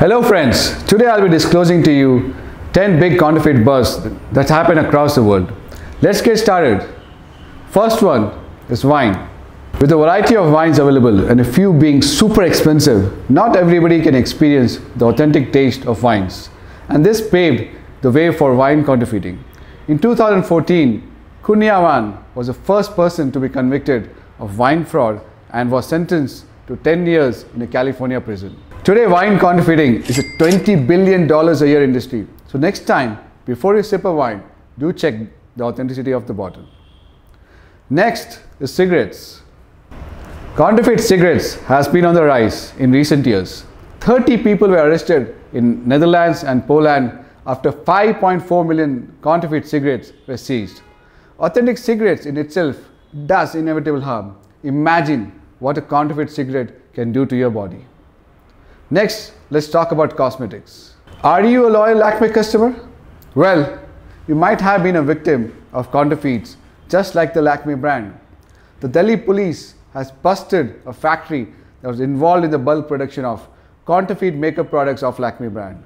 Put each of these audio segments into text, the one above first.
Hello friends, today I'll be disclosing to you 10 big counterfeit busts that happened across the world. Let's get started. First one is wine. With a variety of wines available and a few being super expensive, not everybody can experience the authentic taste of wines. And this paved the way for wine counterfeiting. In 2014, Kurniawan was the first person to be convicted of wine fraud and was sentenced to 10 years in a California prison. Today, wine counterfeiting is a $20 billion a year industry. So next time, before you sip a wine, do check the authenticity of the bottle. Next is cigarettes. Counterfeit cigarettes has been on the rise in recent years. 30 people were arrested in Netherlands and Poland after 5.4 million counterfeit cigarettes were seized. Authentic cigarettes in itself does inevitable harm. Imagine what a counterfeit cigarette can do to your body. Next, let's talk about cosmetics. Are you a loyal Lakme customer? Well, you might have been a victim of counterfeits just like the Lakme brand. The Delhi police has busted a factory that was involved in the bulk production of counterfeit makeup products of Lakme brand.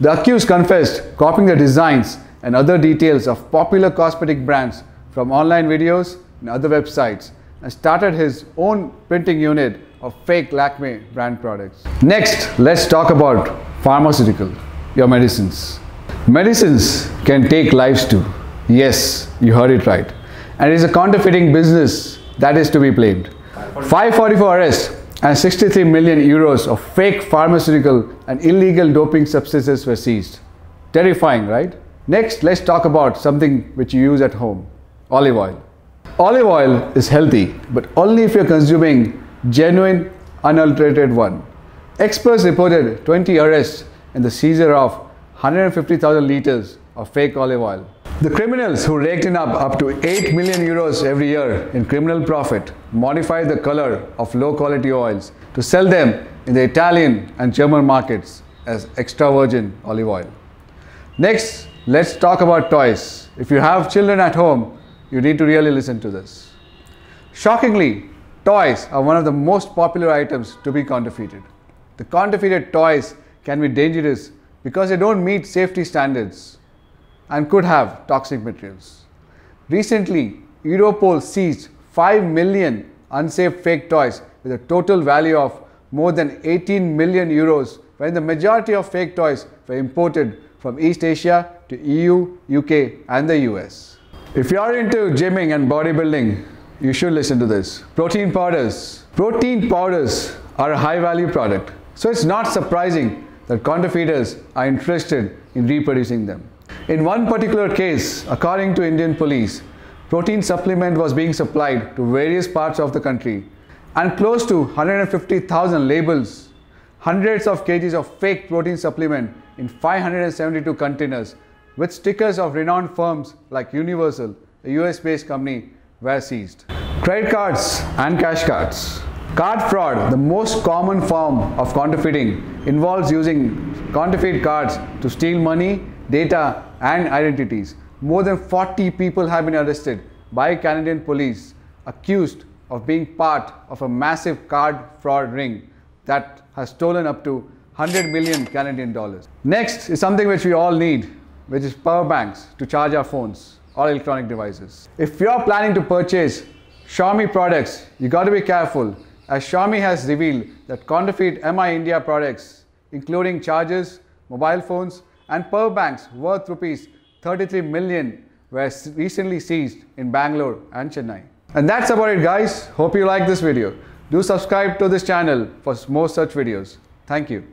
The accused confessed copying the designs and other details of popular cosmetic brands from online videos and other websites and started his own printing unit of fake Lakme brand products. Next, let's talk about pharmaceutical, your medicines. Medicines can take lives too. Yes, you heard it right. And it is a counterfeiting business that is to be blamed. 544 arrests and 63 million euros of fake pharmaceutical and illegal doping substances were seized. Terrifying, right? Next, let's talk about something which you use at home olive oil. Olive oil is healthy, but only if you're consuming genuine, unadulterated one. Experts reported 20 arrests and the seizure of 150,000 liters of fake olive oil. The criminals who raked in up, up to 8 million euros every year in criminal profit modified the color of low quality oils to sell them in the Italian and German markets as extra virgin olive oil. Next, let's talk about toys. If you have children at home, you need to really listen to this. Shockingly, Toys are one of the most popular items to be counterfeited. The counterfeited toys can be dangerous because they don't meet safety standards and could have toxic materials. Recently, Europol seized 5 million unsafe fake toys with a total value of more than 18 million euros when the majority of fake toys were imported from East Asia to EU, UK and the US. If you are into gymming and bodybuilding, you should listen to this. Protein powders. Protein powders are a high value product. So it's not surprising that counterfeiters are interested in reproducing them. In one particular case, according to Indian police, protein supplement was being supplied to various parts of the country and close to 150,000 labels, hundreds of kgs of fake protein supplement in 572 containers with stickers of renowned firms like Universal, a US based company were seized. Credit cards and cash cards. Card fraud, the most common form of counterfeiting, involves using counterfeit cards to steal money, data, and identities. More than 40 people have been arrested by Canadian police accused of being part of a massive card fraud ring that has stolen up to 100 million Canadian dollars. Next is something which we all need, which is power banks to charge our phones or electronic devices. If you're planning to purchase Xiaomi products, you got to be careful as Xiaomi has revealed that counterfeit MI India products including chargers, mobile phones and power banks worth rupees 33 million were recently seized in Bangalore and Chennai. And that's about it guys. Hope you like this video. Do subscribe to this channel for more such videos. Thank you.